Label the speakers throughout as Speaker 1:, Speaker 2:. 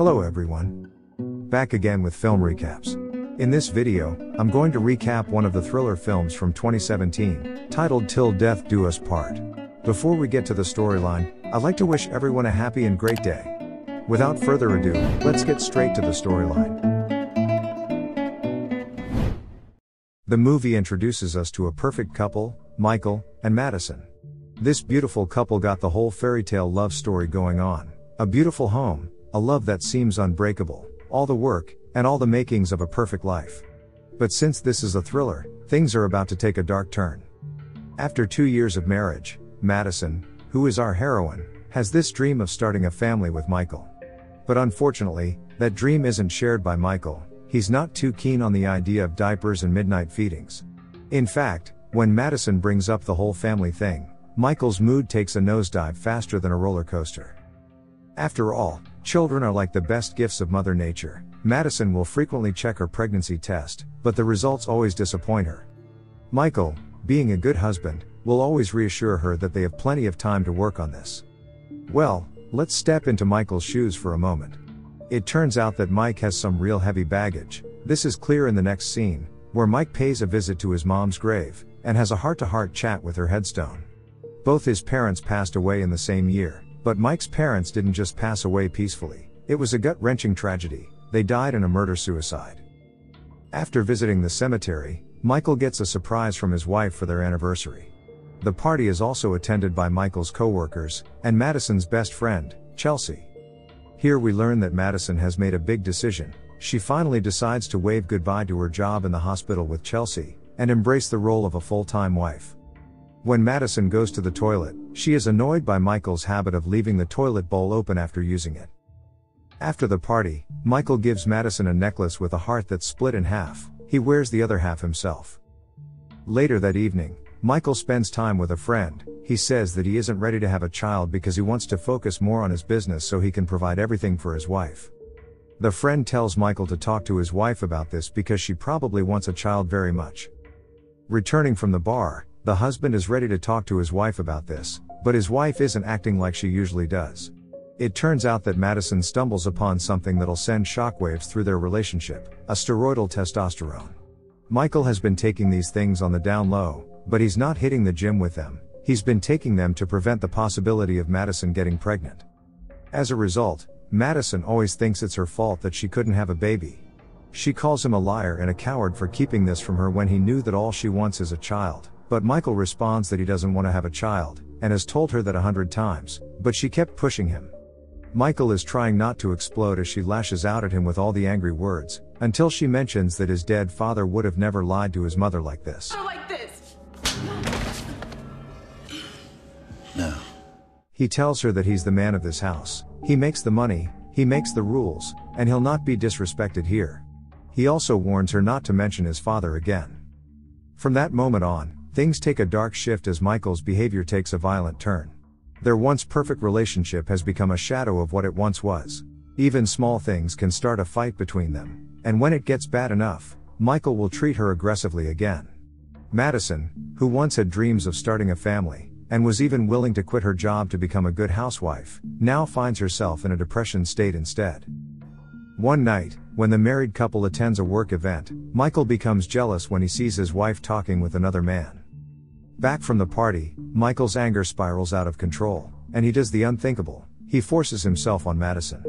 Speaker 1: Hello everyone. Back again with film recaps. In this video, I'm going to recap one of the thriller films from 2017, titled Till Death Do Us Part. Before we get to the storyline, I'd like to wish everyone a happy and great day. Without further ado, let's get straight to the storyline. The movie introduces us to a perfect couple, Michael and Madison. This beautiful couple got the whole fairy tale love story going on. A beautiful home, a love that seems unbreakable, all the work, and all the makings of a perfect life. But since this is a thriller, things are about to take a dark turn. After two years of marriage, Madison, who is our heroine, has this dream of starting a family with Michael. But unfortunately, that dream isn't shared by Michael, he's not too keen on the idea of diapers and midnight feedings. In fact, when Madison brings up the whole family thing, Michael's mood takes a nosedive faster than a roller coaster. After all, children are like the best gifts of Mother Nature. Madison will frequently check her pregnancy test, but the results always disappoint her. Michael, being a good husband, will always reassure her that they have plenty of time to work on this. Well, let's step into Michael's shoes for a moment. It turns out that Mike has some real heavy baggage. This is clear in the next scene, where Mike pays a visit to his mom's grave, and has a heart to heart chat with her headstone. Both his parents passed away in the same year, but Mike's parents didn't just pass away peacefully. It was a gut wrenching tragedy, they died in a murder suicide. After visiting the cemetery, Michael gets a surprise from his wife for their anniversary. The party is also attended by Michael's coworkers and Madison's best friend, Chelsea. Here we learn that Madison has made a big decision. She finally decides to wave goodbye to her job in the hospital with Chelsea and embrace the role of a full time wife. When Madison goes to the toilet, she is annoyed by Michael's habit of leaving the toilet bowl open after using it. After the party, Michael gives Madison a necklace with a heart that's split in half, he wears the other half himself. Later that evening, Michael spends time with a friend, he says that he isn't ready to have a child because he wants to focus more on his business so he can provide everything for his wife. The friend tells Michael to talk to his wife about this because she probably wants a child very much. Returning from the bar, the husband is ready to talk to his wife about this, but his wife isn't acting like she usually does. It turns out that Madison stumbles upon something that'll send shockwaves through their relationship a steroidal testosterone. Michael has been taking these things on the down low, but he's not hitting the gym with them, he's been taking them to prevent the possibility of Madison getting pregnant. As a result, Madison always thinks it's her fault that she couldn't have a baby. She calls him a liar and a coward for keeping this from her when he knew that all she wants is a child. But Michael responds that he doesn't want to have a child, and has told her that a hundred times, but she kept pushing him. Michael is trying not to explode as she lashes out at him with all the angry words, until she mentions that his dead father would have never lied to his mother like this.
Speaker 2: like this.
Speaker 3: No.
Speaker 1: He tells her that he's the man of this house, he makes the money, he makes the rules, and he'll not be disrespected here. He also warns her not to mention his father again. From that moment on, Things take a dark shift as Michael's behavior takes a violent turn. Their once perfect relationship has become a shadow of what it once was. Even small things can start a fight between them, and when it gets bad enough, Michael will treat her aggressively again. Madison, who once had dreams of starting a family, and was even willing to quit her job to become a good housewife, now finds herself in a depression state instead. One night, when the married couple attends a work event, Michael becomes jealous when he sees his wife talking with another man. Back from the party, Michael's anger spirals out of control, and he does the unthinkable. He forces himself on Madison.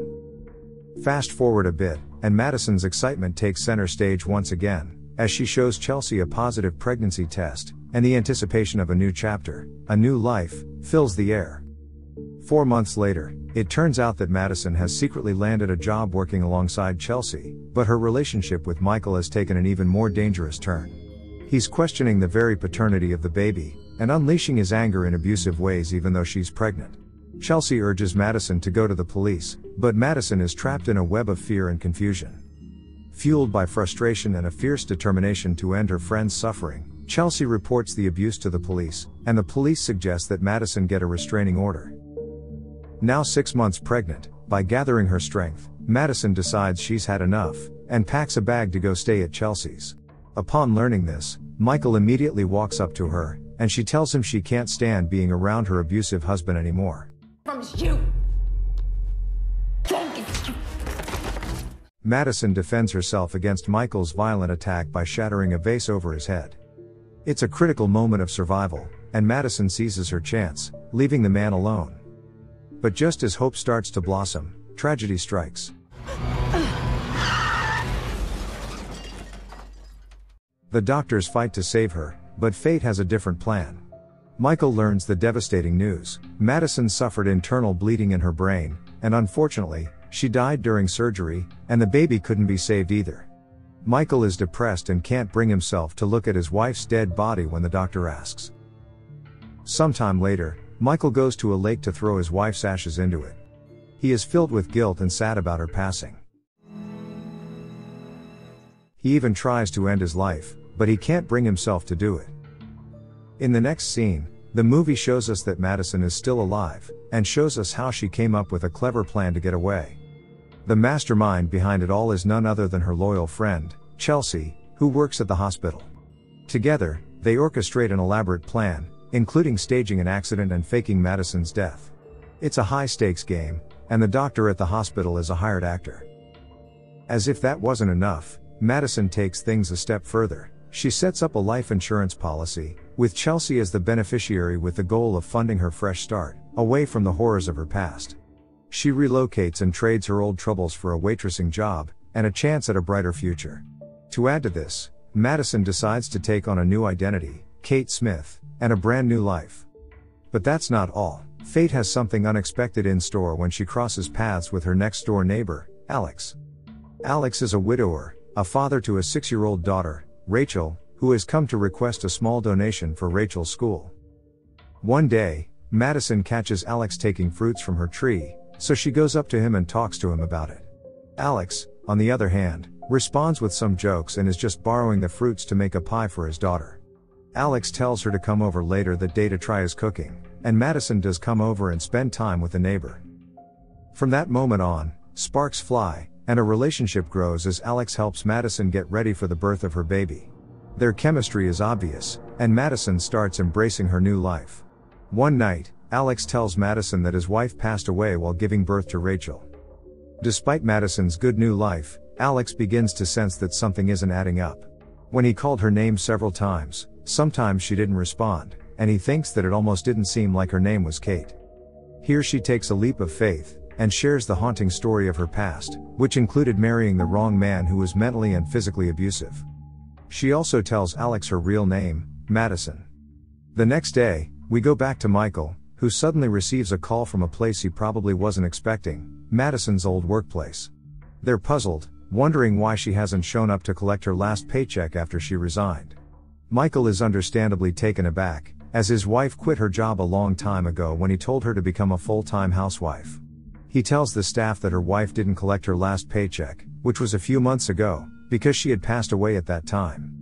Speaker 1: Fast forward a bit, and Madison's excitement takes center stage once again, as she shows Chelsea a positive pregnancy test, and the anticipation of a new chapter, a new life, fills the air. Four months later, it turns out that Madison has secretly landed a job working alongside Chelsea, but her relationship with Michael has taken an even more dangerous turn. He's questioning the very paternity of the baby, and unleashing his anger in abusive ways even though she's pregnant. Chelsea urges Madison to go to the police, but Madison is trapped in a web of fear and confusion. Fueled by frustration and a fierce determination to end her friend's suffering, Chelsea reports the abuse to the police, and the police suggest that Madison get a restraining order. Now six months pregnant, by gathering her strength, Madison decides she's had enough, and packs a bag to go stay at Chelsea's. Upon learning this, Michael immediately walks up to her, and she tells him she can't stand being around her abusive husband anymore.
Speaker 2: From you. Don't get you.
Speaker 1: Madison defends herself against Michael's violent attack by shattering a vase over his head. It's a critical moment of survival, and Madison seizes her chance, leaving the man alone. But just as hope starts to blossom, tragedy strikes. The doctors fight to save her, but fate has a different plan. Michael learns the devastating news. Madison suffered internal bleeding in her brain, and unfortunately, she died during surgery, and the baby couldn't be saved either. Michael is depressed and can't bring himself to look at his wife's dead body when the doctor asks. Sometime later, Michael goes to a lake to throw his wife's ashes into it. He is filled with guilt and sad about her passing. He even tries to end his life, but he can't bring himself to do it. In the next scene, the movie shows us that Madison is still alive, and shows us how she came up with a clever plan to get away. The mastermind behind it all is none other than her loyal friend, Chelsea, who works at the hospital. Together, they orchestrate an elaborate plan, including staging an accident and faking Madison's death. It's a high stakes game, and the doctor at the hospital is a hired actor. As if that wasn't enough, Madison takes things a step further. She sets up a life insurance policy, with Chelsea as the beneficiary with the goal of funding her fresh start, away from the horrors of her past. She relocates and trades her old troubles for a waitressing job, and a chance at a brighter future. To add to this, Madison decides to take on a new identity, Kate Smith, and a brand new life. But that's not all. Fate has something unexpected in store when she crosses paths with her next door neighbor, Alex. Alex is a widower, a father to a six year old daughter, Rachel, who has come to request a small donation for Rachel's school. One day, Madison catches Alex taking fruits from her tree, so she goes up to him and talks to him about it. Alex, on the other hand, responds with some jokes and is just borrowing the fruits to make a pie for his daughter. Alex tells her to come over later that day to try his cooking, and Madison does come over and spend time with the neighbor. From that moment on, sparks fly, and a relationship grows as Alex helps Madison get ready for the birth of her baby. Their chemistry is obvious, and Madison starts embracing her new life. One night, Alex tells Madison that his wife passed away while giving birth to Rachel. Despite Madison's good new life, Alex begins to sense that something isn't adding up. When he called her name several times, sometimes she didn't respond, and he thinks that it almost didn't seem like her name was Kate. Here she takes a leap of faith, and shares the haunting story of her past, which included marrying the wrong man who was mentally and physically abusive. She also tells Alex her real name, Madison. The next day, we go back to Michael, who suddenly receives a call from a place he probably wasn't expecting Madison's old workplace. They're puzzled, wondering why she hasn't shown up to collect her last paycheck after she resigned. Michael is understandably taken aback, as his wife quit her job a long time ago when he told her to become a full time housewife. He tells the staff that her wife didn't collect her last paycheck, which was a few months ago, because she had passed away at that time.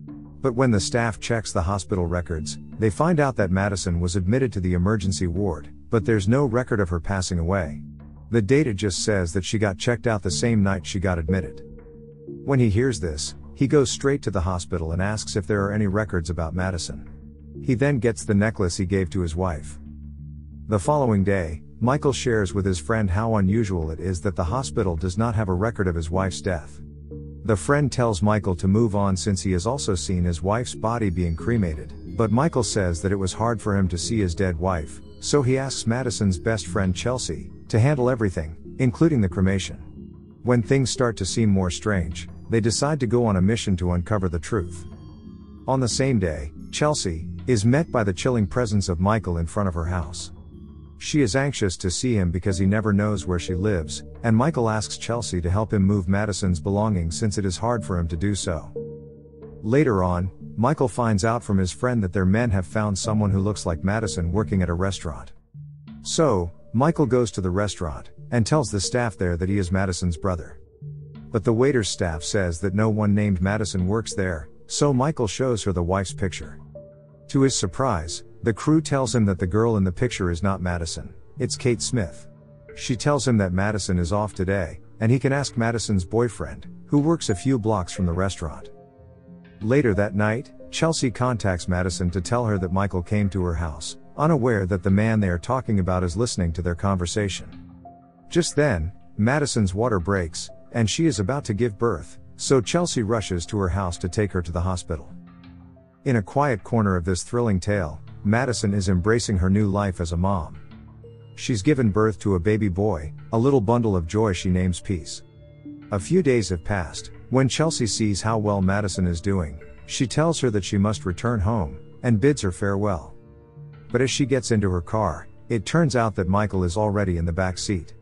Speaker 1: But when the staff checks the hospital records, they find out that Madison was admitted to the emergency ward, but there's no record of her passing away. The data just says that she got checked out the same night she got admitted. When he hears this, he goes straight to the hospital and asks if there are any records about Madison. He then gets the necklace he gave to his wife. The following day, Michael shares with his friend how unusual it is that the hospital does not have a record of his wife's death. The friend tells Michael to move on since he has also seen his wife's body being cremated, but Michael says that it was hard for him to see his dead wife, so he asks Madison's best friend Chelsea to handle everything, including the cremation. When things start to seem more strange, they decide to go on a mission to uncover the truth. On the same day, Chelsea is met by the chilling presence of Michael in front of her house. She is anxious to see him because he never knows where she lives, and Michael asks Chelsea to help him move Madison's belongings since it is hard for him to do so. Later on, Michael finds out from his friend that their men have found someone who looks like Madison working at a restaurant. So, Michael goes to the restaurant, and tells the staff there that he is Madison's brother. But the waiter's staff says that no one named Madison works there, so Michael shows her the wife's picture. To his surprise, the crew tells him that the girl in the picture is not Madison, it's Kate Smith. She tells him that Madison is off today, and he can ask Madison's boyfriend, who works a few blocks from the restaurant. Later that night, Chelsea contacts Madison to tell her that Michael came to her house, unaware that the man they are talking about is listening to their conversation. Just then, Madison's water breaks, and she is about to give birth, so Chelsea rushes to her house to take her to the hospital. In a quiet corner of this thrilling tale, Madison is embracing her new life as a mom. She's given birth to a baby boy, a little bundle of joy she names Peace. A few days have passed, when Chelsea sees how well Madison is doing, she tells her that she must return home, and bids her farewell. But as she gets into her car, it turns out that Michael is already in the back seat.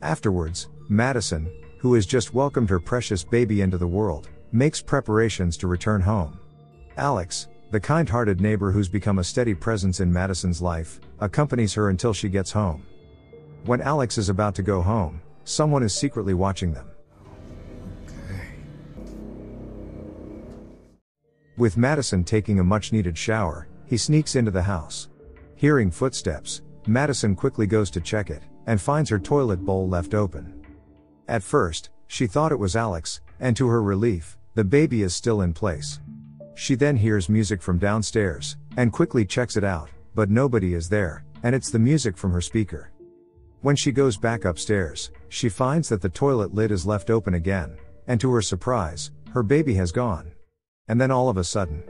Speaker 1: Afterwards, Madison, who has just welcomed her precious baby into the world, makes preparations to return home. Alex, the kind hearted neighbor who's become a steady presence in Madison's life, accompanies her until she gets home. When Alex is about to go home, someone is secretly watching them. With Madison taking a much needed shower, he sneaks into the house. Hearing footsteps, Madison quickly goes to check it, and finds her toilet bowl left open. At first, she thought it was Alex, and to her relief, the baby is still in place. She then hears music from downstairs, and quickly checks it out, but nobody is there, and it's the music from her speaker. When she goes back upstairs, she finds that the toilet lid is left open again, and to her surprise, her baby has gone. And then all of a sudden,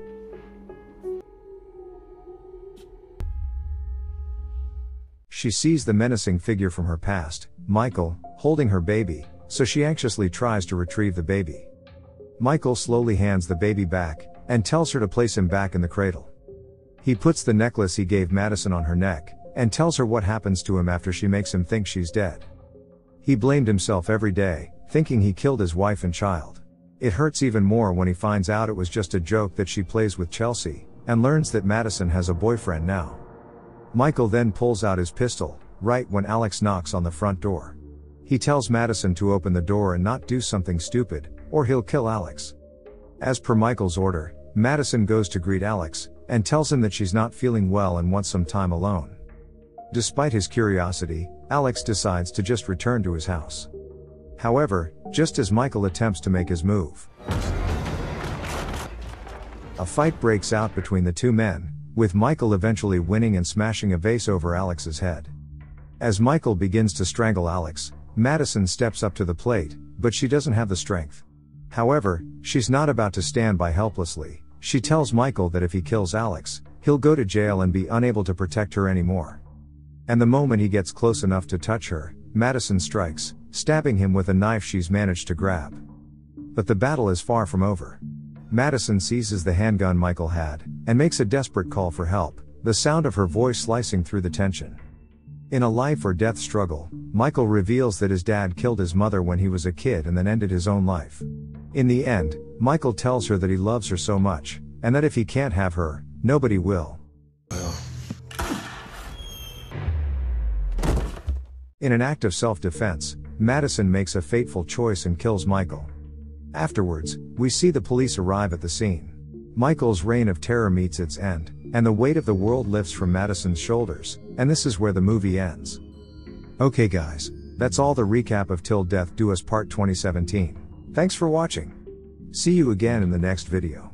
Speaker 1: She sees the menacing figure from her past, Michael, holding her baby, so she anxiously tries to retrieve the baby. Michael slowly hands the baby back, and tells her to place him back in the cradle. He puts the necklace he gave Madison on her neck, and tells her what happens to him after she makes him think she's dead. He blamed himself every day, thinking he killed his wife and child. It hurts even more when he finds out it was just a joke that she plays with Chelsea, and learns that Madison has a boyfriend now. Michael then pulls out his pistol, right when Alex knocks on the front door. He tells Madison to open the door and not do something stupid, or he'll kill Alex. As per Michael's order, Madison goes to greet Alex, and tells him that she's not feeling well and wants some time alone. Despite his curiosity, Alex decides to just return to his house. However, just as Michael attempts to make his move, a fight breaks out between the two men, with Michael eventually winning and smashing a vase over Alex's head. As Michael begins to strangle Alex, Madison steps up to the plate, but she doesn't have the strength. However, she's not about to stand by helplessly. She tells Michael that if he kills Alex, he'll go to jail and be unable to protect her anymore. And the moment he gets close enough to touch her, Madison strikes, stabbing him with a knife she's managed to grab. But the battle is far from over. Madison seizes the handgun Michael had, and makes a desperate call for help, the sound of her voice slicing through the tension. In a life or death struggle, Michael reveals that his dad killed his mother when he was a kid and then ended his own life. In the end, Michael tells her that he loves her so much, and that if he can't have her, nobody will. In an act of self defense, Madison makes a fateful choice and kills Michael. Afterwards, we see the police arrive at the scene. Michael's reign of terror meets its end, and the weight of the world lifts from Madison's shoulders, and this is where the movie ends. Okay guys, that's all the recap of Till Death Do Us Part 2017. Thanks for watching. See you again in the next video.